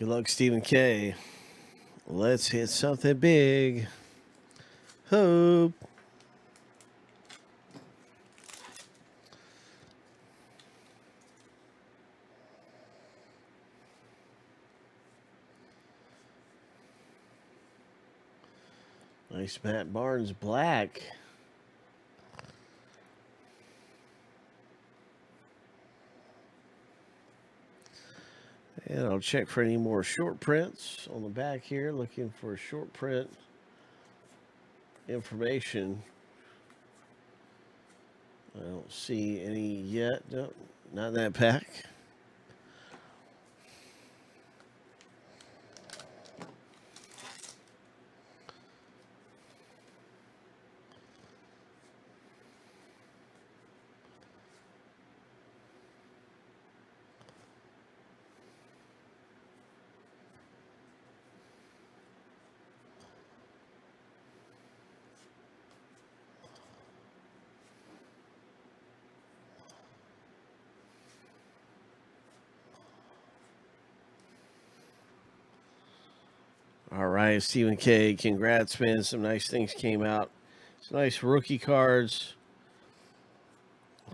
Good luck, Stephen K. Let's hit something big. Hope. Nice Matt Barnes black. And I'll check for any more short prints on the back here, looking for short print information. I don't see any yet. No, not that pack. All right, Stephen K. Congrats, man. Some nice things came out. Some nice rookie cards.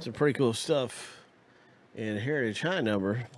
Some pretty cool stuff. And Heritage High number